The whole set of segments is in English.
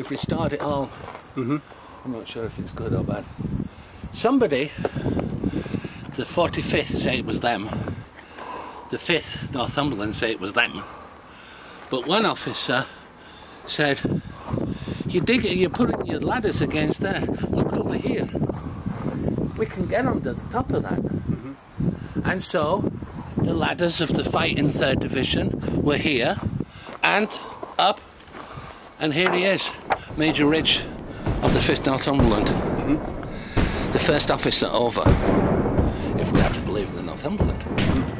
They've restored it all. Mm-hmm. I'm not sure if it's good or bad. Somebody, the 45th, say it was them. The 5th, Northumberland, say it was them. But one officer said, you dig it, you're putting your ladders against there. Look over here. We can get under the top of that. Mm-hmm. And so the ladders of the fighting third division were here and up. And here he is, Major Ridge of the 5th Northumberland. Mm-hmm. The first officer over, if we had to believe the Northumberland.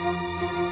あ。